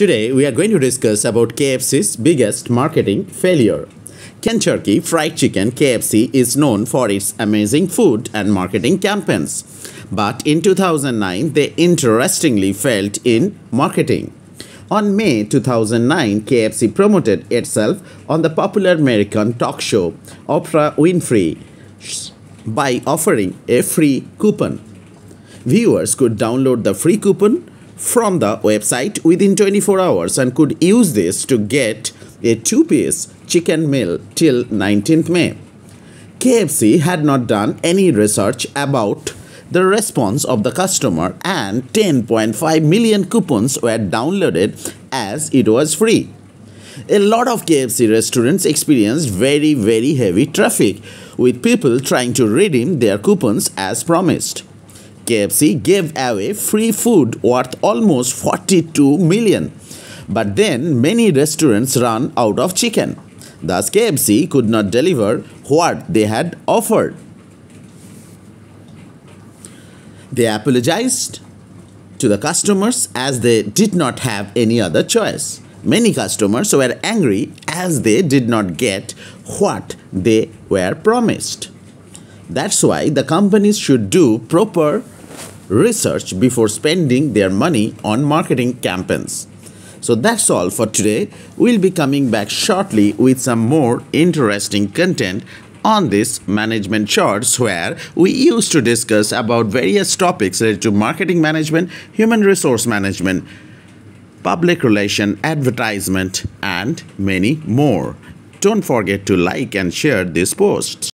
Today we are going to discuss about KFC's biggest marketing failure. Kentucky Fried Chicken KFC is known for its amazing food and marketing campaigns. But in 2009 they interestingly failed in marketing. On May 2009, KFC promoted itself on the popular American talk show Oprah Winfrey by offering a free coupon. Viewers could download the free coupon from the website within 24 hours and could use this to get a two-piece chicken meal till 19th May. KFC had not done any research about the response of the customer and 10.5 million coupons were downloaded as it was free. A lot of KFC restaurants experienced very very heavy traffic with people trying to redeem their coupons as promised. KFC gave away free food worth almost 42 million. But then many restaurants ran out of chicken. Thus KFC could not deliver what they had offered. They apologized to the customers as they did not have any other choice. Many customers were angry as they did not get what they were promised. That's why the companies should do proper research before spending their money on marketing campaigns. So that's all for today. We'll be coming back shortly with some more interesting content on this management charts where we used to discuss about various topics related to marketing management, human resource management, public relation, advertisement and many more. Don't forget to like and share this post.